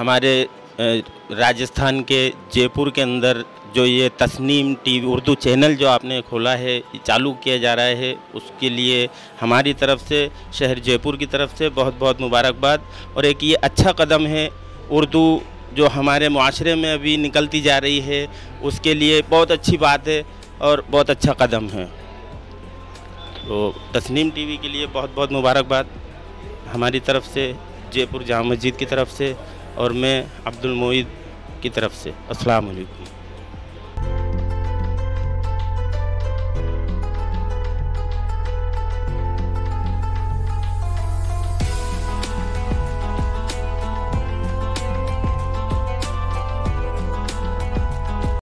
हमारे राजस्थान के जयपुर के अंदर जो ये तस्नीम टीवी, उर्दू चैनल जो आपने खोला है चालू किया जा रहा है, उसके लिए हमारी तरफ़ से, शहर जयपुर की तरफ़ से बहुत बहुत मुबारकबाद। और एक ये अच्छा कदम है, उर्दू जो हमारे माशरे में अभी निकलती जा रही है, उसके लिए बहुत अच्छी बात है और बहुत अच्छा कदम है। तो तस्नीम टीवी के लिए बहुत बहुत मुबारकबाद। हमारी तरफ़ से, जयपुर जामा मस्जिद की तरफ़ से और मैं अब्दुल मोईद की तरफ़ से अस्सलाम वालेकुम